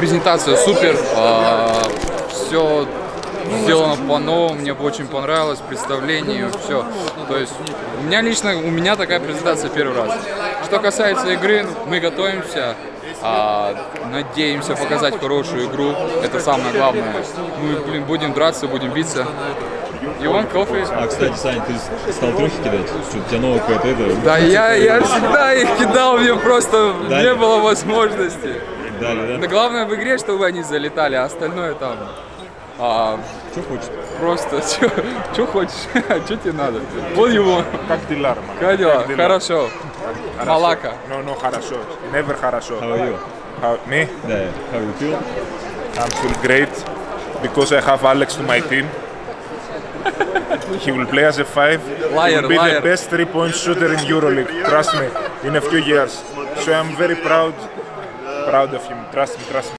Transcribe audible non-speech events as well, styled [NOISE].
презентация супер, все сделано по-новому, мне очень понравилось представление, все. То есть у меня лично, у меня такая презентация первый раз. Что касается игры, мы готовимся, а, надеемся показать хорошую игру, это самое главное. Мы, блин, будем драться, будем биться. You want coffee? А, кстати, Саня, ты стал трехи кидать? Что у тебя новая какая-то это? Да я, я всегда их кидал, мне просто Дали? не было возможности. Дали, Но да? главное в игре, чтобы они залетали, а остальное там а, Что хочешь? просто [LAUGHS] что хочешь, [LAUGHS] что тебе надо. Вот его, Как дела, как дела? Хорошо. Малака. No, no, хорошо. Never хорошо. How are you? How, me? Да, how you feel? I'm feel great because I have Alex to my team. He will play as a five. Liar, he will be liar. the best three-point shooter in EuroLeague. Trust me, in a few years. So I'm very proud, proud of him. Trust me, trust me.